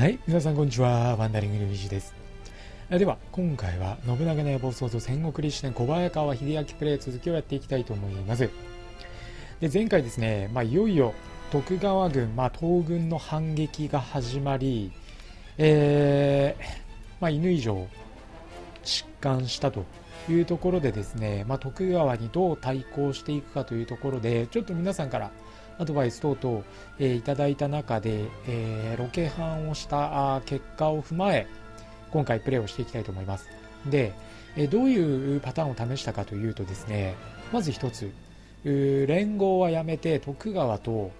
はい、皆さんこんにちは。ワンダリングルビジです。では、今回は信長の野望創造戦国立志伝小早川秀明プレイ続きをやっていきたいと思います。で、前回ですね、まあ、いよいよ徳川軍、まあ、東軍の反撃が始まり、えー、まあ、犬以上疾患したというところでですね、まあ、徳川にどう対抗していくかというところで、ちょっと皆さんからアドバイス等々、えー、いただいた中で、えー、ロケハンをした結果を踏まえ、今回プレーをしていきたいと思います。で、え、どういうパターンを試したかというとですね、まず1つ、連合はやめて徳川と、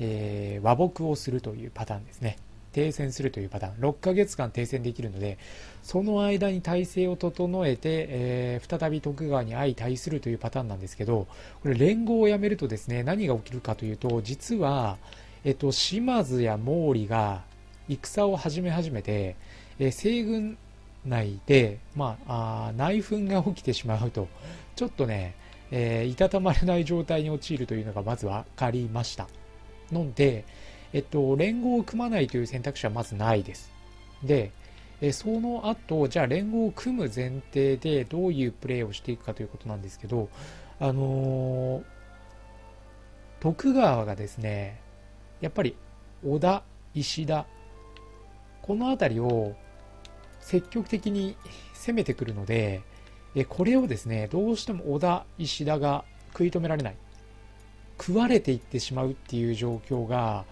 え、和睦をするというパターンですね。停戦するというパターン。6ヶ月間停戦できるので、その間に体制を整えて、えー、再び徳川に相対するというパターンなんですけど、これ連合をやめるとですね、何が起きるかというと、実は、えっと、島津や毛利が戦を始め始めて、えー、西軍内で、まあ、あ内紛が起きてしまうと、ちょっとね、えー、いたたまれない状態に陥るというのがまず分かりました。ので、えっと、連合を組まないという選択肢はまずないです。で、えその後、じゃあ連合を組む前提でどういうプレーをしていくかということなんですけど、あのー、徳川がですね、やっぱり織田、石田、この辺りを積極的に攻めてくるので、えこれをですね、どうしても織田、石田が食い止められない。食われていってしまうっていう状況が、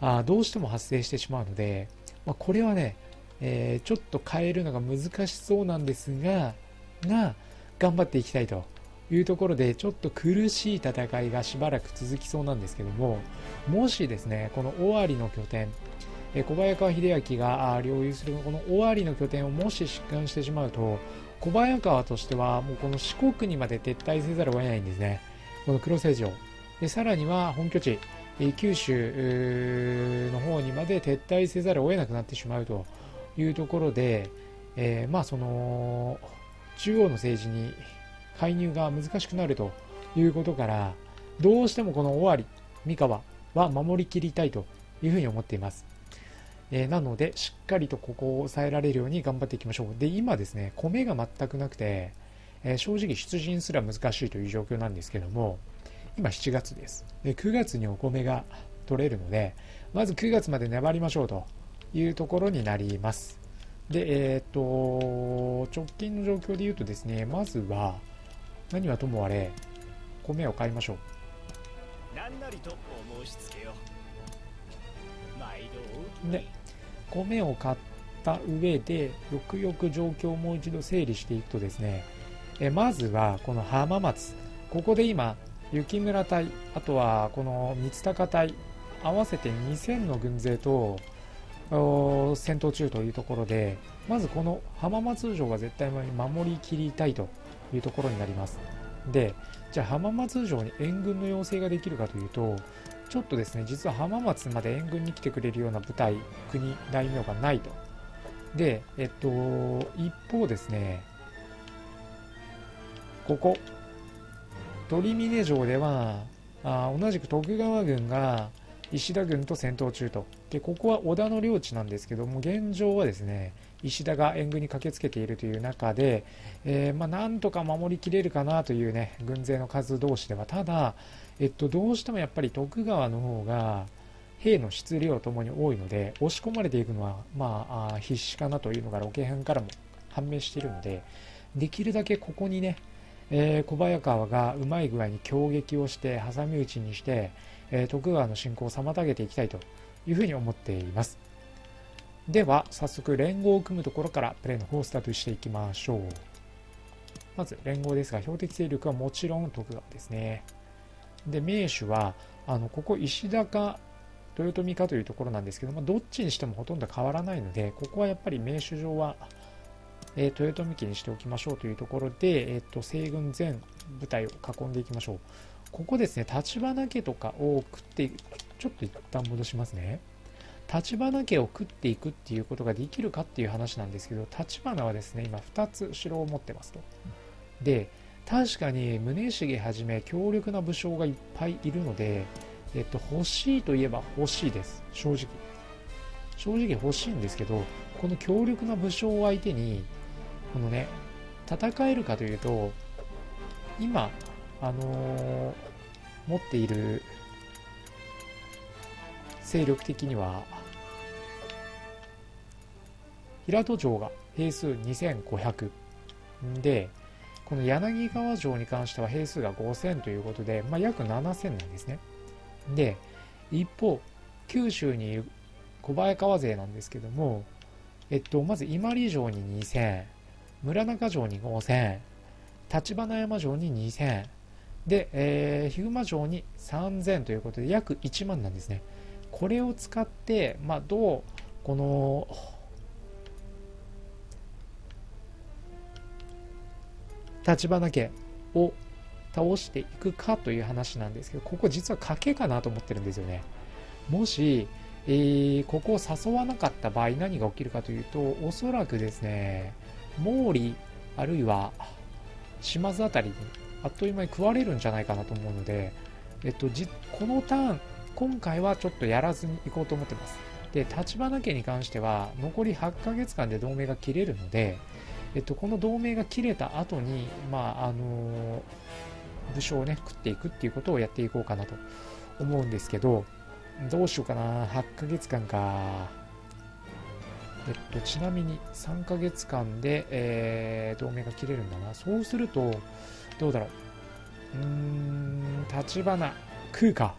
あどうしても発生してしまうので、まあ、これはね、えー、ちょっと変えるのが難しそうなんですが、が、頑張っていきたいというところで、ちょっと苦しい戦いがしばらく続きそうなんですけども、もしですね、この尾張の拠点、え小早川秀明が領有するこの尾張の拠点をもし疾患してしまうと、小早川としてはもうこの四国にまで撤退せざるを得ないんですね。この黒瀬城。で、さらには本拠地、九州の方にまで撤退せざるを得なくなってしまうというところで、えー、まあその中央の政治に介入が難しくなるということからどうしてもこの尾張三河は守りきりたいというふうに思っています、えー、なのでしっかりとここを抑えられるように頑張っていきましょう。で今ですね米が全くなくて、えー、正直出陣すら難しいという状況なんですけども今7月です。で9月にお米が取れるので、まず9月まで粘りましょうというところになります。で、えっ、ー、と、直近の状況で言うとですね、まずは、何はともあれ、米を買いましょう。何なりとお申し付けよ。毎度で、米を買った上で、よくよく状況をもう一度整理していくとですね、えまずはこの浜松、ここで今、雪村隊あとはこの三鷹隊合わせて2000の軍勢と戦闘中というところでまずこの浜松城は絶対守りきりたいというところになります。でじゃあ浜松城に援軍の要請ができるかというとちょっとですね実は浜松まで援軍に来てくれるような部隊国大名がないと。でえっと一方ですねここ鳥峰城ではあ同じく徳川軍が石田軍と戦闘中と。でここは織田の領地なんですけども現状はですね石田が援軍に駆けつけているという中で、えー、まあ、なんとか守りきれるかなというね軍勢の数同士では。ただ、えっと、どうしてもやっぱり徳川の方が兵の質量ともに多いので押し込まれていくのは、まあ、必死かなというのがロケ編からも判明しているのでできるだけここにねえー、小早川がうまい具合に攻撃をして挟み撃ちにして、えー、徳川の侵攻を妨げていきたいというふうに思っています。では早速連合を組むところからプレイの方をスタートしていきましょう。まず連合ですが標的勢力はもちろん徳川ですね。で名手はあのここ石高豊臣かというところなんですけどもどっちにしてもほとんど変わらないのでここはやっぱり名手上はえー、豊臣家にしておきましょうというところで、えーと、西軍全部隊を囲んでいきましょう。ここですね、立花家とかを食っていく、ちょっと一旦戻しますね。立花家を食っていくっていうことができるかっていう話なんですけど、立花はですね、今2つ城を持ってますと。で、確かに宗重はじめ強力な武将がいっぱいいるので、えっと、欲しいといえば欲しいです、正直。正直欲しいんですけどこの強力な武将を相手にこのね戦えるかというと今あのー、持っている勢力的には平戸城が兵数2500でこの柳川城に関しては兵数が5000ということで、まあ、約7000なんですね。で一方九州にいる小早川勢なんですけどもえっとまず伊万里城に2000村中城に5000立花山城に2000で、えー、ヒグマ城に3000ということで約1万なんですね。これを使って、まあ、どうこの立花家を倒していくかという話なんですけどここ実は賭けかなと思ってるんですよね。もし、えー、ここを誘わなかった場合何が起きるかというとおそらくですね毛利あるいは島津辺りにあっという間に食われるんじゃないかなと思うので、えっと、じこのターン今回はちょっとやらずに行こうと思ってます。で立花家に関しては残り8ヶ月間で同盟が切れるので、えっと、この同盟が切れた後にまああの武将をね食っていくっていうことをやっていこうかなと思うんですけどどうしようかな。8ヶ月間か。えっと、ちなみに3ヶ月間で、えー、同盟が切れるんだな。そうすると、どうだろう。うーん、立花、食うか。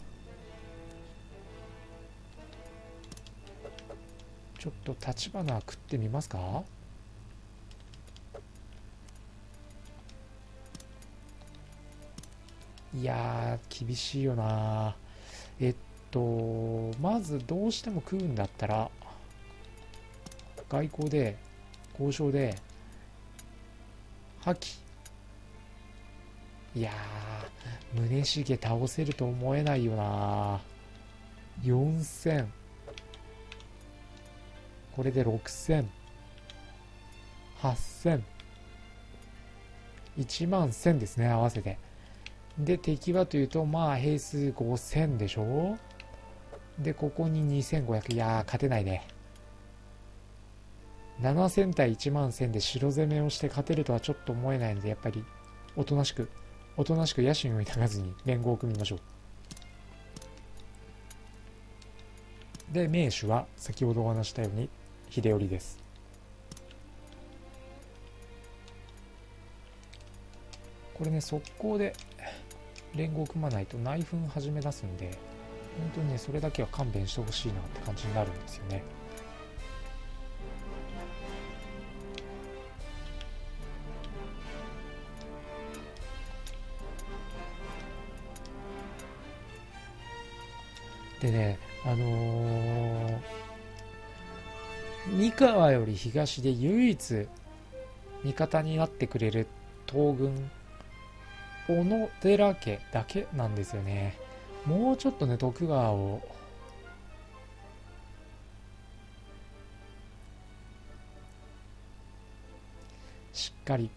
ちょっと立花食ってみますか？いや、厳しいよなえっと、まずどうしても食うんだったら、外交で、交渉で、破棄。いやー、宗重倒せると思えないよな4000。これで6000。8000。1万1000ですね、合わせて。で、敵はというと、まあ、兵数5000でしょ？で、ここに2500。いやー、勝てないね。7000対1万1000で白攻めをして勝てるとはちょっと思えないので、やっぱり、おとなしく、おとなしく野心を抱かずに連合を組みましょう。で、名手は先ほどお話したように秀頼です。これね、速攻で連合を組まないと内紛始め出すんで、本当にね、それだけは勘弁してほしいなって感じになるんですよね。でね、あのー、三河より東で唯一味方になってくれる東軍、小野寺家だけなんですよね。もうちょっとね、徳川を、しっかり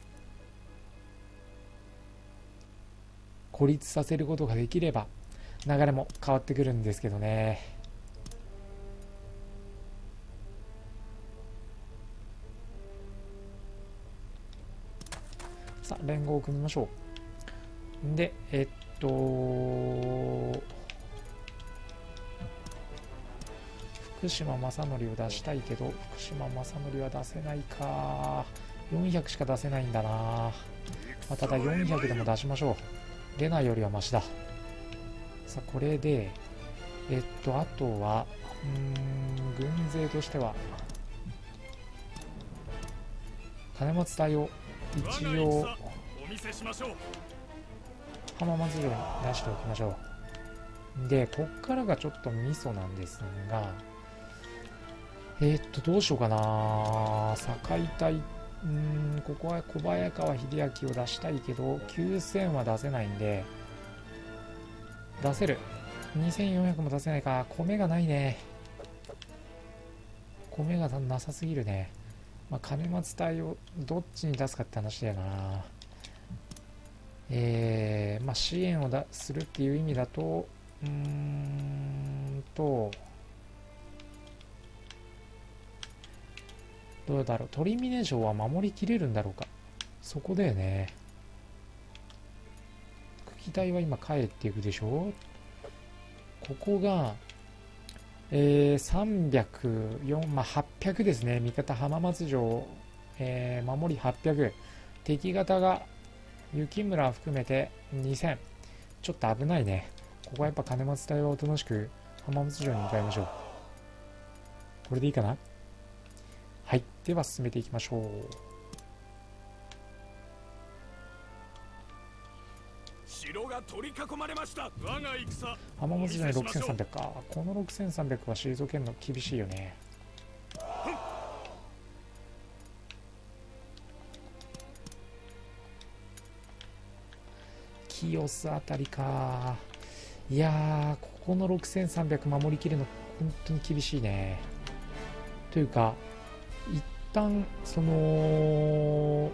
孤立させることができれば流れも変わってくるんですけどね。さあ、連合を組みましょう。で、えっと、福島正則を出したいけど、福島正則は出せないか。400しか出せないんだな。まあ、ただ400でも出しましょう。出ないよりはマシだ。さあ、これで、えっと、あとは、うん、軍勢としては、金松隊を一応、浜松城に出しておきましょう。で、こっからがちょっとミソなんですが、えー、っと、どうしようかな堺隊、うん、ここは小早川秀明を出したいけど、9000は出せないんで、出せる。2400も出せないか。米がないね。米がなさすぎるね。まあ、金松隊をどっちに出すかって話だよな。えー、まあ、支援をだするっていう意味だと、うーんと、どうだろうトリミネーションは守りきれるんだろうかそこだよね茎体は今帰っていくでしょ？ここがえー、304、まあ、800ですね。味方浜松城、えー、守り800。敵方が雪村含めて2000。ちょっと危ないね。ここはやっぱ金松隊はおとなしく浜松城に向かいましょう。これでいいかな？はい。では進めていきましょう。城が取り囲まれました。我が戦浜松城に6300か。この6300は退けるの厳しいよね。清須あたりか。いやここの6300守りきるの本当に厳しいね。というか一旦その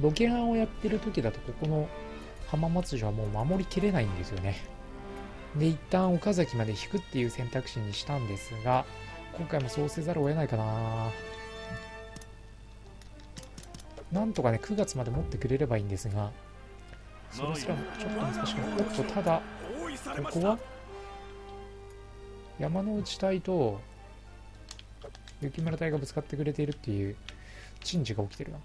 ロケハンをやってる時だとここの浜松城はもう守りきれないんですよね。で、一旦岡崎まで引くっていう選択肢にしたんですが、今回もそうせざるを得ないかななんとかね、9月まで持ってくれればいいんですが、それすらちょっと難しくない。おっと、ただ、ここは？山之内隊と雪村隊がぶつかってくれているっていう珍事が起きてるな。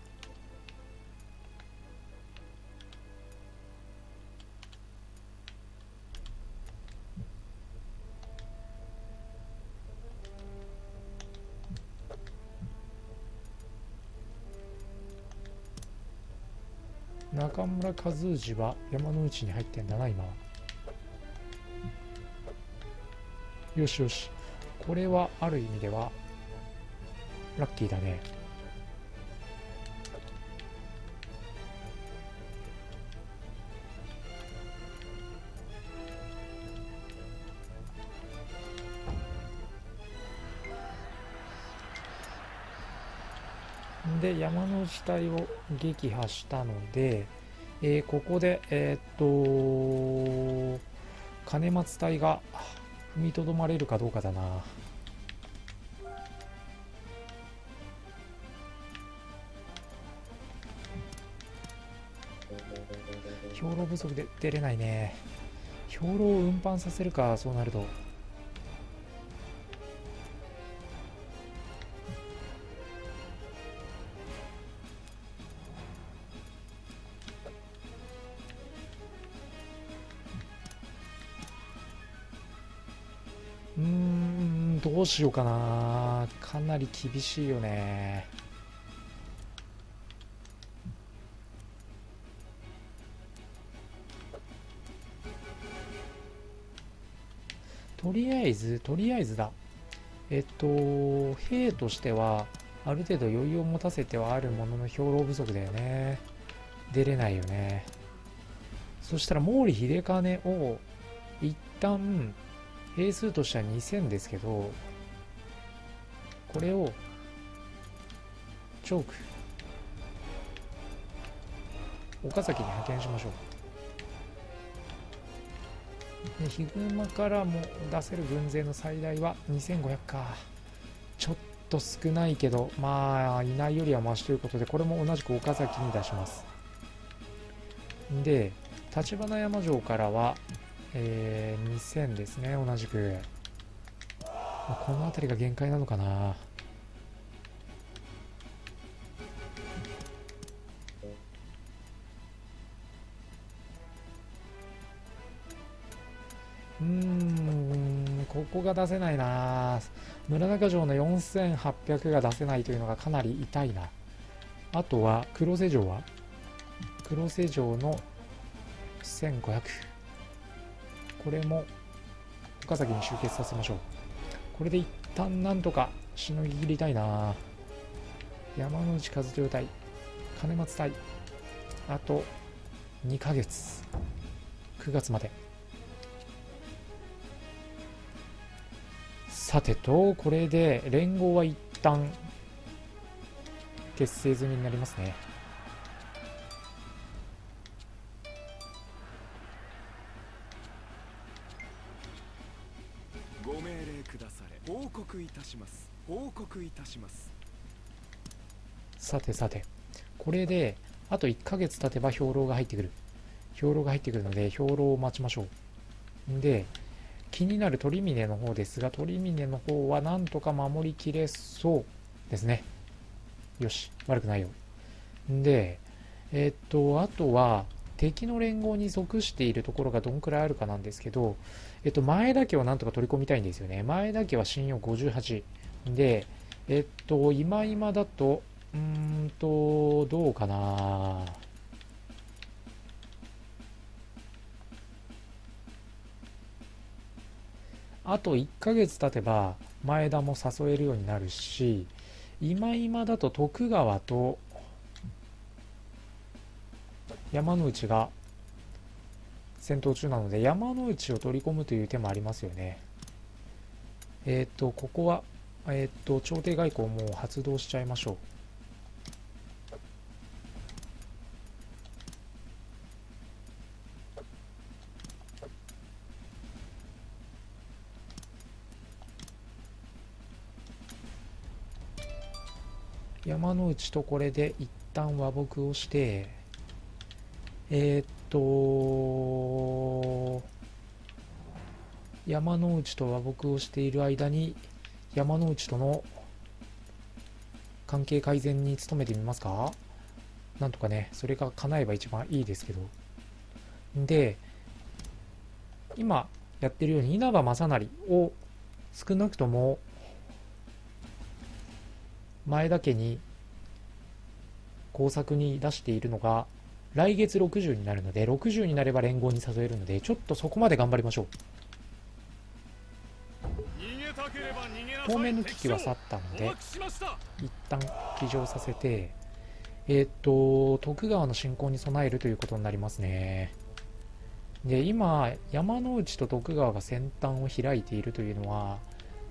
中村和氏は山之内に入ってんだな今よしよし。これはある意味ではラッキーだね。で山の地帯を撃破したので、えー、ここで、えー、っと金松隊が踏みとどまれるかどうかだな。兵糧不足で出れないね。兵糧を運搬させるかそうなると。うしようかな。かなり厳しいよね。とりあえずとりあえずだ。えっと兵としてはある程度余裕を持たせてはあるものの兵糧不足だよね。出れないよね。そしたら毛利秀金を一旦兵数としては2000ですけどこれをチョーク。岡崎に派遣しましょう。でヒグマからも出せる軍勢の最大は2500か。ちょっと少ないけどまあいないよりはマシということでこれも同じく岡崎に出します。で橘山城からは、えー、2000ですね同じく。この辺りが限界なのかな。こが出せないな村中城の4800が出せないというのがかなり痛いな。あとは黒瀬城は？黒瀬城の1500これも岡崎に集結させましょう。これで一旦なんとかしのぎ切りたいな山内和豊隊金松隊あと2ヶ月。9月まで。さてとこれで連合は一旦結成済みになりますね。ご命令くだされ。報告いたします。報告いたします。さてさてこれであと1ヶ月経てば兵糧が入ってくる。兵糧が入ってくるので兵糧を待ちましょう。で気になる鳥峰の方ですが鳥峰の方はなんとか守りきれそうですね。よし悪くないよ。でえーっとあとは敵の連合に属しているところがどんくらいあるかなんですけど、えっと、前田家をなんとか取り込みたいんですよね。前田家は信用58でえっと今今だとうーんとどうかな。あと1ヶ月経てば前田も誘えるようになるし今今だと徳川と山之内が戦闘中なので山之内を取り込むという手もありますよね。えっ、とここはえっ、と朝廷外交も発動しちゃいましょう。山之内とこれで一旦和睦をしてえーっと山之内と和睦をしている間に山之内との関係改善に努めてみますか？なんとかねそれが叶えば一番いいですけど。で今やってるように稲葉正成を少なくとも前田家に工作に出しているのが来月60になるので60になれば連合に誘えるのでちょっとそこまで頑張りましょう。当面の危機は去ったので一旦騎乗させてえーっと徳川の侵攻に備えるということになりますね。で今山之内と徳川が先端を開いているというのは、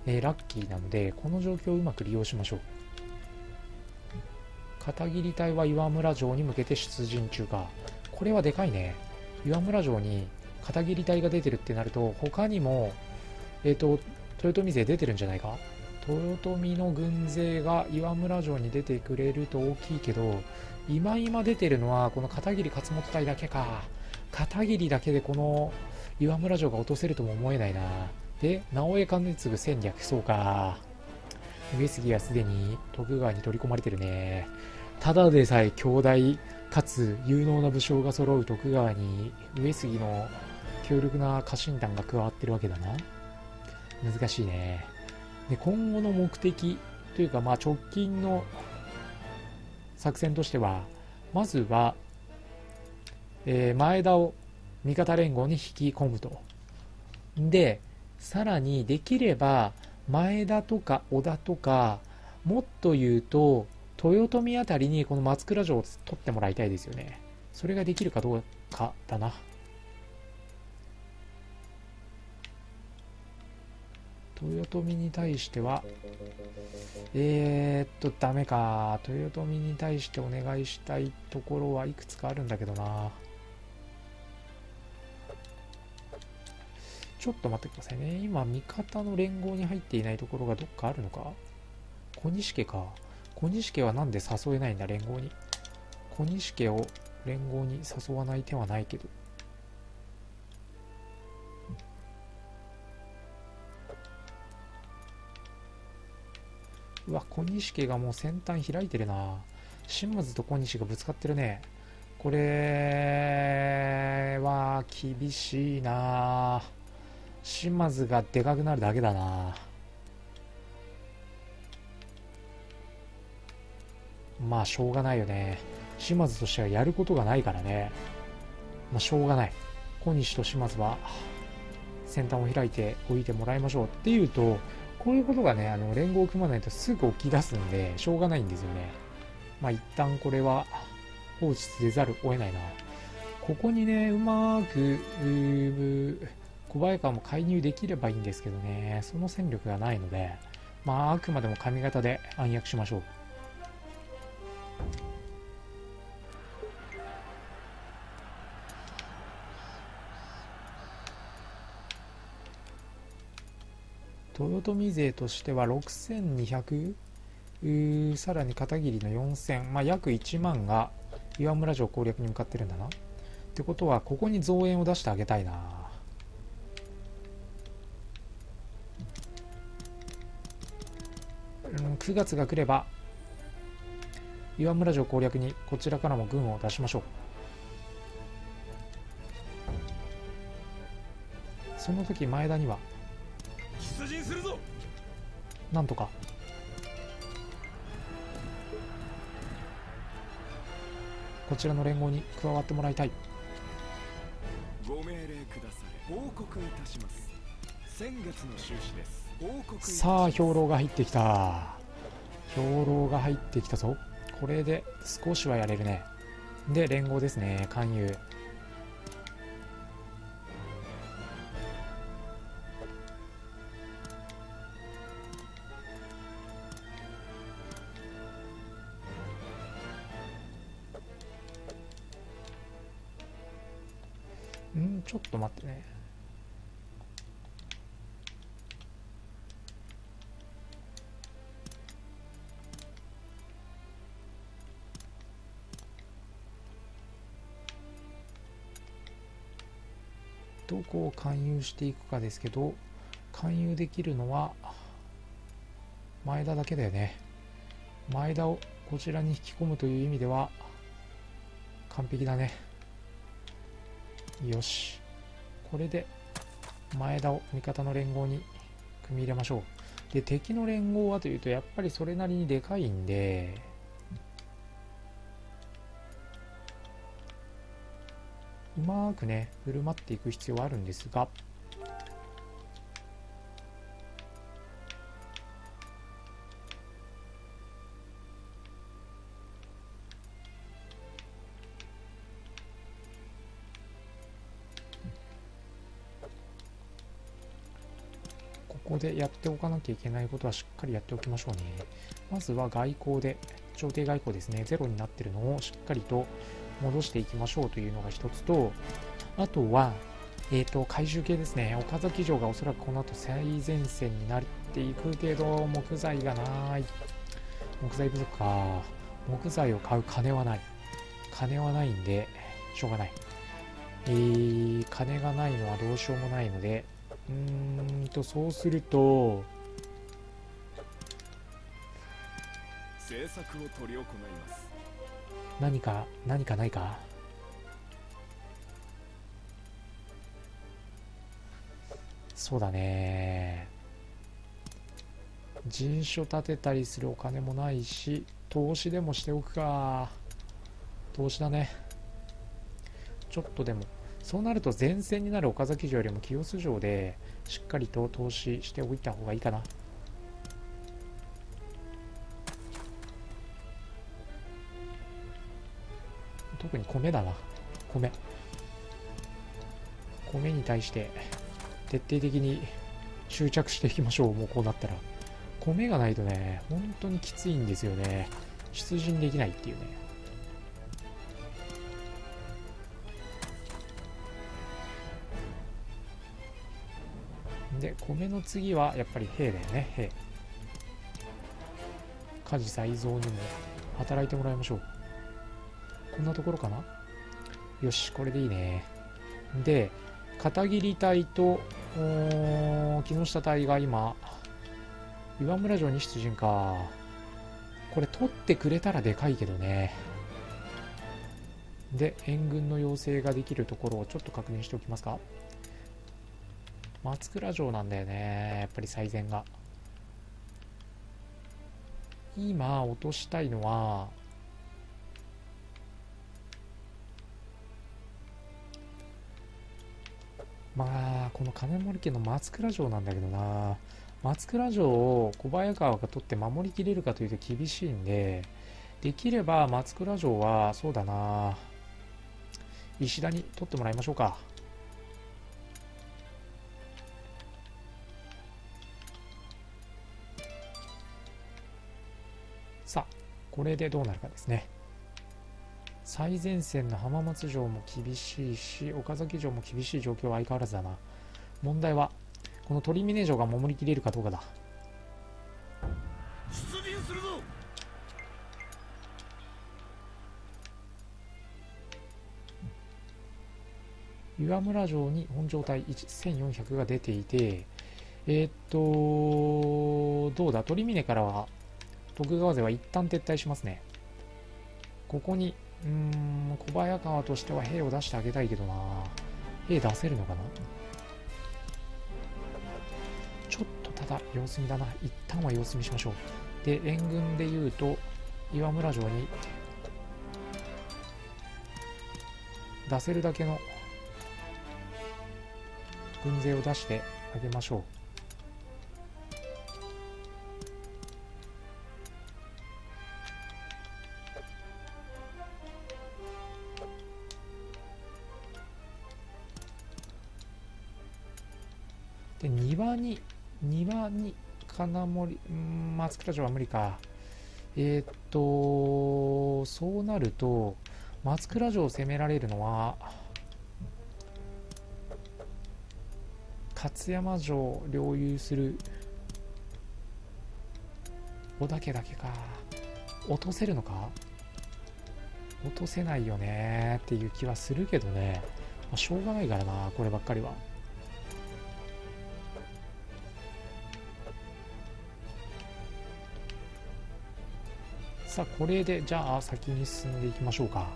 えーラッキーなのでこの状況をうまく利用しましょう片桐隊は岩村城に向けて出陣中か。これはでかいね。岩村城に片桐隊が出てるってなると他にもえっ、と豊臣勢出てるんじゃないか？豊臣の軍勢が岩村城に出てくれると大きいけど今今出てるのはこの片桐勝元隊だけか。片桐だけでこの岩村城が落とせるとも思えないな。で直江兼続戦略そうか。上杉はすでに徳川に取り込まれてるね。ただでさえ強大かつ有能な武将が揃う徳川に上杉の強力な家臣団が加わってるわけだな。難しいね。で今後の目的というか、まあ、直近の作戦としてはまずは、えー前田を味方連合に引き込むと。でさらにできれば前田とか織田とかもっと言うと豊臣あたりにこの松倉城を取ってもらいたいですよね。それができるかどうかだな。豊臣に対してはえー、っとダメか。豊臣に対してお願いしたいところはいくつかあるんだけどな。ちょっと待ってくださいね。今味方の連合に入っていないところがどっかあるのか？小西家か。小西家はなんで誘えないんだ連合に？小西家を連合に誘わない手はないけど。うわ小西家がもう先端開いてるな。島津と小西がぶつかってるね。これは厳しいな。島津がでかくなるだけだな。まあしょうがないよね。島津としてはやることがないからね。まあしょうがない。小西と島津は先端を開いておいてもらいましょうっていうとこういうことがねあの連合を組まないとすぐ起き出すんでしょうがないんですよね。まあ一旦これは放置せざるを得ないな。ここにねうまくうー小早川も介入できればいいんですけどね。その戦力がないのでまああくまでも髪型で暗躍しましょう。豊臣勢としては6200さらに片桐の4000、まあ、約1万が岩村城攻略に向かってるんだな。ってことはここに増援を出してあげたいな。うん9月が来れば岩村城攻略にこちらからも軍を出しましょう。その時前田には出陣するぞ。なんとかこちらの連合に加わってもらいたい。ご命令くだされ報告いたします。先月の収支ですさあ兵糧が入ってきた。兵糧が入ってきたぞ。これで少しはやれるね。で連合ですね。勧誘。うん？ちょっと待ってね。こを勧誘していくかですけど勧誘できるのは前田だけだよね。前田をこちらに引き込むという意味では完璧だね。よし。これで前田を味方の連合に組み入れましょう。で敵の連合はというとやっぱりそれなりにでかいんでまくね振る舞っていく必要はあるんですが。ここでやっておかなきゃいけないことはしっかりやっておきましょうね。まずは外交で朝廷外交ですね。ゼロになってるのをしっかりと戻していきましょうというのが一つとあとはえー、と回収系ですね。岡崎城がおそらくこの後最前線になっていくけど木材がない。木材不足か。木材を買う金はない。金はないんでしょうがない。えー、金がないのはどうしようもないのでうーんとそうすると政策を執り行います。何か何かないか？そうだね。人所建てたりするお金もないし投資でもしておくか。投資だね。ちょっとでもそうなると前線になる岡崎城よりも清洲城でしっかりと投資しておいた方がいいかな。特に米だな。米。米に対して徹底的に執着していきましょう。もうこうなったら。米がないとね本当にきついんですよね。出陣できないっていうね。で米の次はやっぱり兵だよね。兵。家事再造にも働いてもらいましょう。こんなところかな？よしこれでいいね。で片桐隊と木下隊が今岩村城に出陣か。これ取ってくれたらでかいけどね。で援軍の要請ができるところをちょっと確認しておきますか。松倉城なんだよねやっぱり最善が。今落としたいのはまあこの金森家の松倉城なんだけどな。松倉城を小早川が取って守りきれるかというと厳しいんでできれば松倉城はそうだな。石田に取ってもらいましょうか。さあこれでどうなるかですね。最前線の浜松城も厳しいし岡崎城も厳しい状況は相変わらずだな。問題はこの鳥峰城が守りきれるかどうかだ。出陣するぞ。岩村城に本状態1400が出ていてえーっとどうだ？鳥峰からは徳川勢は一旦撤退しますね。ここにうーん小早川としては兵を出してあげたいけどな。兵出せるのかな？ちょっとただ様子見だな。一旦は様子見しましょう。で援軍でいうと岩村城に出せるだけの軍勢を出してあげましょう。で庭に庭に金森ん松倉城は無理か。えーっとそうなると松倉城を攻められるのは勝山城を領有する織田家だけか。落とせるのか？落とせないよねっていう気はするけどね、まあ、しょうがないからなこればっかりは。さあこれでじゃあ先に進んでいきましょうか。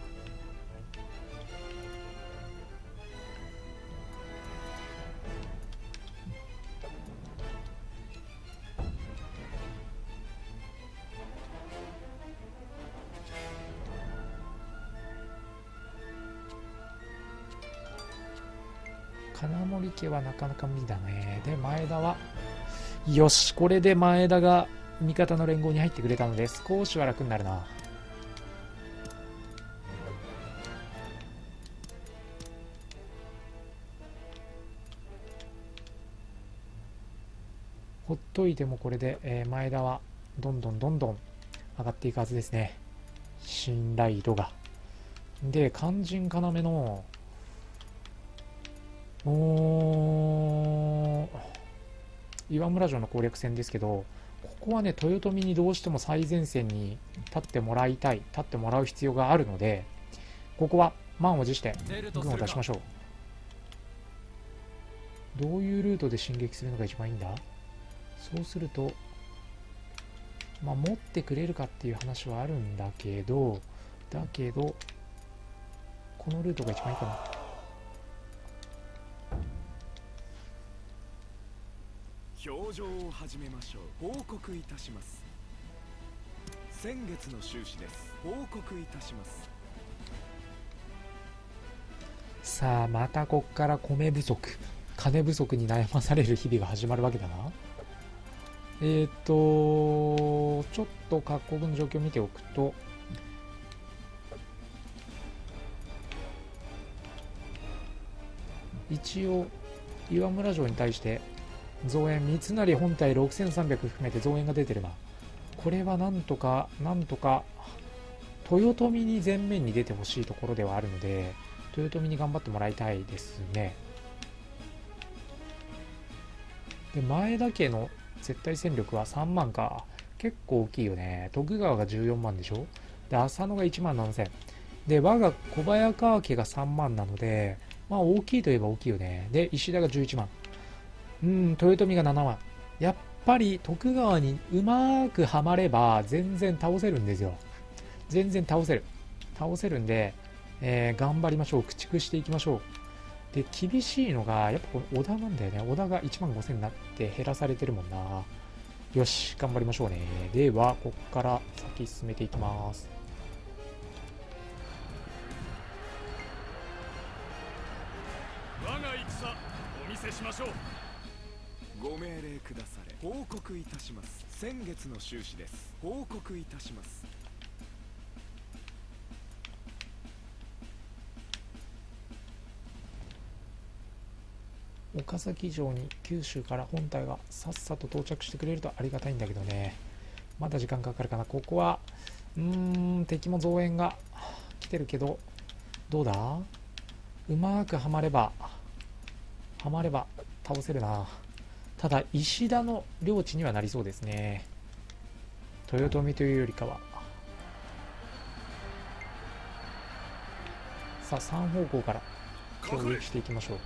金森家はなかなか無理だね。で前田はよしこれで前田が味方の連合に入ってくれたので少しは楽になるな。ほっといてもこれで、えー前田はどんどんどんどん上がっていくはずですね。信頼度が。で肝心要のおー岩村城の攻略戦ですけどここはね豊臣にどうしても最前線に立ってもらいたい立ってもらう必要があるのでここは満を持して軍を出しましょう。どういうルートで進撃するのが一番いいんだ？そうするとまあ持ってくれるかっていう話はあるんだけどだけどこのルートが一番いいかな。表情を始めましょう。報告いたします。先月の収支です。報告いたします。さあまたこっから米不足。金不足に悩まされる日々が始まるわけだな。えっ、とちょっと各国の状況を見ておくと。一応岩村城に対して増援三成本体6300含めて増援が出てるなこれはなんとかなんとか豊臣に前面に出てほしいところではあるので豊臣に頑張ってもらいたいですね。で前田家の絶対戦力は3万か。結構大きいよね。徳川が14万でしょ？で浅野が1万7000で我が小早川家が3万なのでまあ大きいといえば大きいよね。で石田が11万。うん豊臣が7万やっぱり徳川にうまくはまれば全然倒せるんですよ。全然倒せる。倒せるんで、えー頑張りましょう。駆逐していきましょう。で厳しいのがやっぱこの織田なんだよね。織田が1万5000になって減らされてるもんな。よし頑張りましょうね。ではこっから先進めていきます。我が戦お見せしましょう。ご命令くだされ。報告いたします。先月の収支です。報告いたします。岡崎城に九州から本体がさっさと到着してくれるとありがたいんだけどね。まだ時間かかるかな。ここはうーん敵も増援が来てるけどどうだ？うまくはまればはまれば倒せるな。ただ石田の領地にはなりそうですね。豊臣というよりかは。さあ3方向から攻撃していきましょう。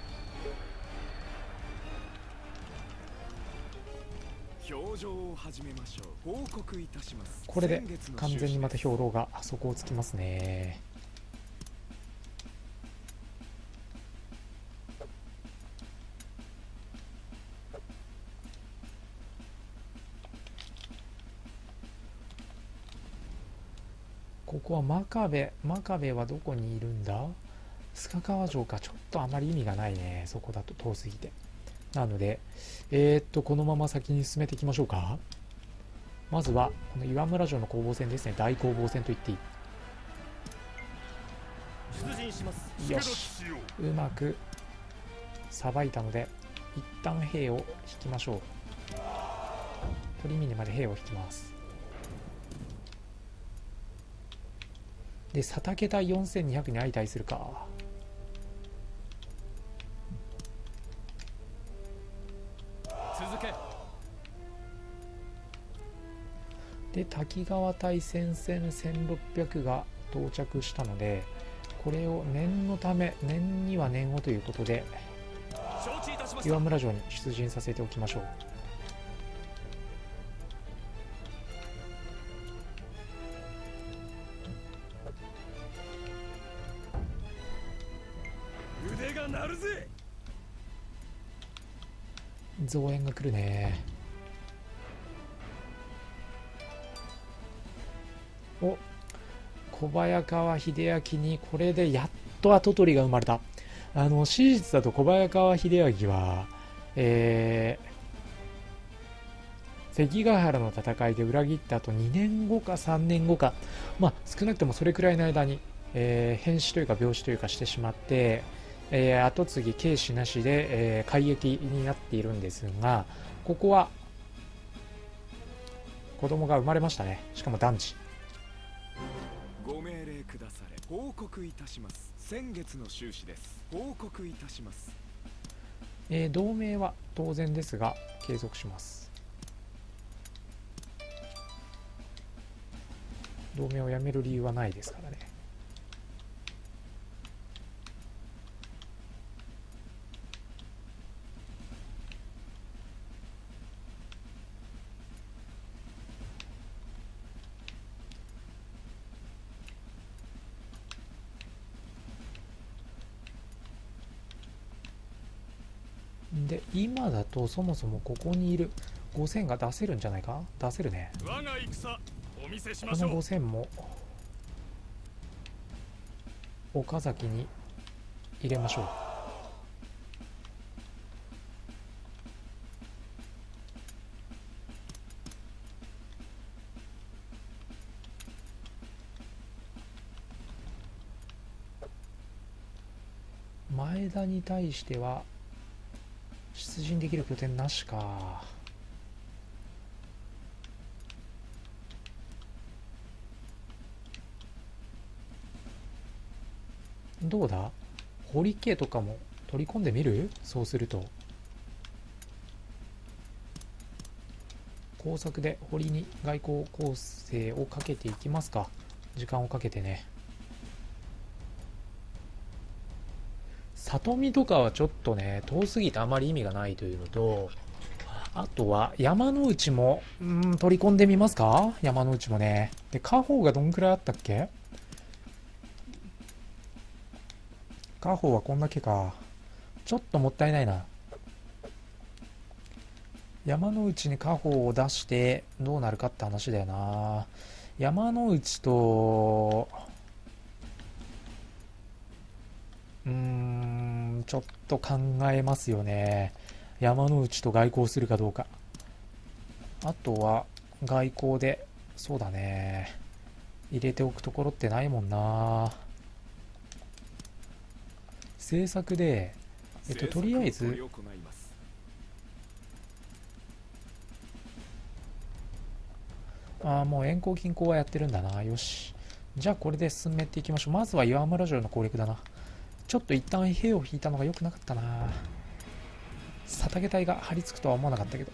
表情を始めましょう。報告いたします。これで完全にまた兵糧が底をつきますねここは真壁真壁はどこにいるんだ？須賀川城か。ちょっとあまり意味がないね。そこだと遠すぎて。なのでえー、っとこのまま先に進めていきましょうか。まずはこの岩村城の攻防戦ですね。大攻防戦と言っていい。出陣します。よし。うまくさばいたので一旦兵を引きましょう。鳥峰まで兵を引きますで佐竹隊4200に相対するか。続け。で滝川対戦線1600が到着したのでこれを念のため念には念をということで岩村城に出陣させておきましょう増援が来るね。お小早川秀明にこれでやっと跡取りが生まれた。あの史実だと小早川秀明はえー関ヶ原の戦いで裏切った後2年後か3年後かまあ少なくともそれくらいの間に、えー変死というか病死というかしてしまってえー後継ぎ軽視なしで、えー改易になっているんですがここは子供が生まれましたね。しかも男児。ご命令くだされ。報告いたします。先月の収支です。報告いたします。えー同盟は当然ですが継続します。同盟をやめる理由はないですからねで今だとそもそもここにいる5000が出せるんじゃないか？出せるね。我が戦お見せしこのましょう。5000も岡崎に入れましょう。前田に対しては出陣できる拠点なしか。どうだ？堀家とかも取り込んでみる？そうすると。工作で堀に外交攻勢をかけていきますか。時間をかけてね。里見とかはちょっとね遠すぎてあまり意味がないというのとあとは山之内もうん取り込んでみますか？山之内もね。で家宝がどんくらいあったっけ？家宝はこんだけか。ちょっともったいないな。山之内に家宝を出してどうなるかって話だよな。山之内とちょっと考えますよね。山之内と外交するかどうか。あとは外交でそうだね。入れておくところってないもんな。政策でえっととりあえずああもう遠行近郊はやってるんだな。よし。じゃあこれで進めていきましょう。まずは岩村城の攻略だなちょっと一旦兵を引いたのが良くなかったな。佐竹隊が張り付くとは思わなかったけど。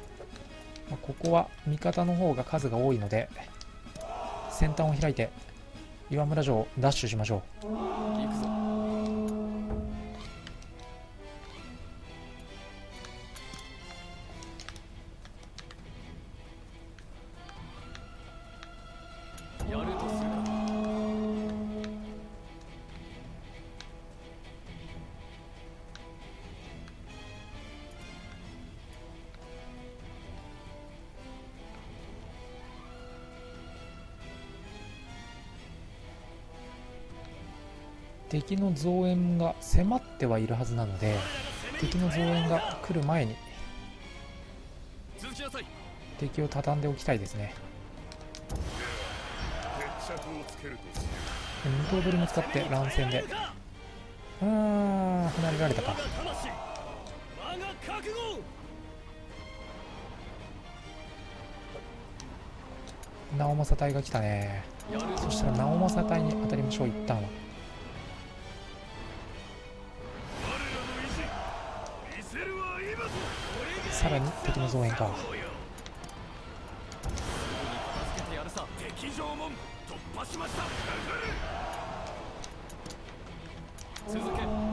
まあここは味方の方が数が多いので先端を開いて岩村城をダッシュしましょう。敵の増援が迫ってはいるはずなので敵の増援が来る前に敵を畳んでおきたいですね。無刀ぶりも使って乱戦で。うーん離れられたか。直政隊が来たね。そしたら直政隊に当たりましょう一旦は。さらに敵の増援か続け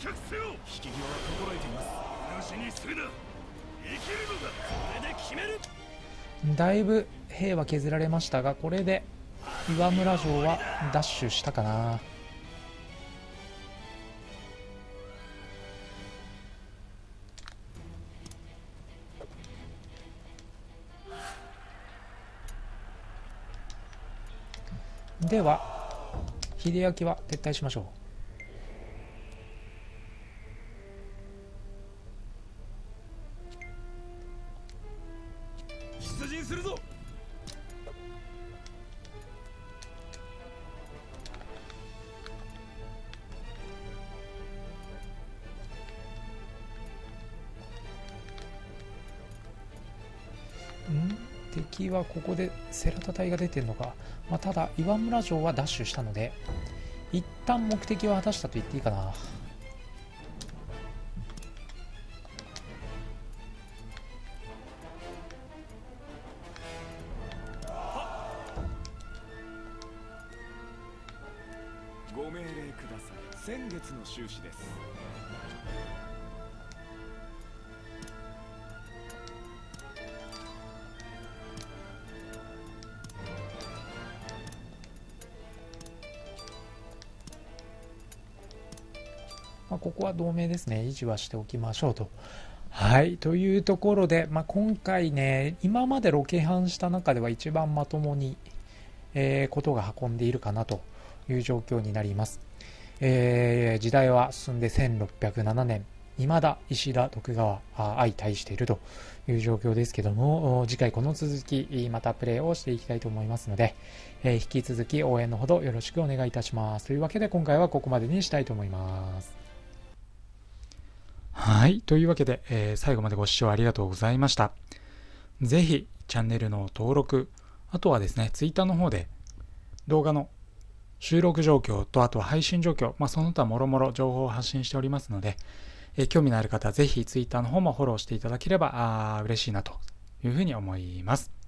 却せよ。引き際は心得ています。無事にするな生きるのだこれで決めるだいぶ兵は削られましたがこれで岩村城はダッシュしたかな。では秀明は撤退しましょう。ここでセラタ隊が出てるのか、まあ、ただ岩村城はダッシュしたので一旦目的は果たしたと言っていいかな。ご命令ください。先月の収支です。こは同盟ですね。維持はしておきましょうと。はいというところで、まあ、今回ね今までロケハンした中では一番まともに、えーことが運んでいるかなという状況になります、えー時代は進んで1607年。未だ石田徳川相対しているという状況ですけども次回この続きまたプレイをしていきたいと思いますので、えー引き続き応援のほどよろしくお願いいたします。というわけで今回はここまでにしたいと思います。はい。というわけで、えー最後までご視聴ありがとうございました。ぜひ、チャンネルの登録、あとはですね、ツイッターの方で動画の収録状況と、あとは配信状況、まあ、その他もろもろ情報を発信しておりますので、えー興味のある方はぜひツイッターの方もフォローしていただければあ嬉しいなというふうに思います。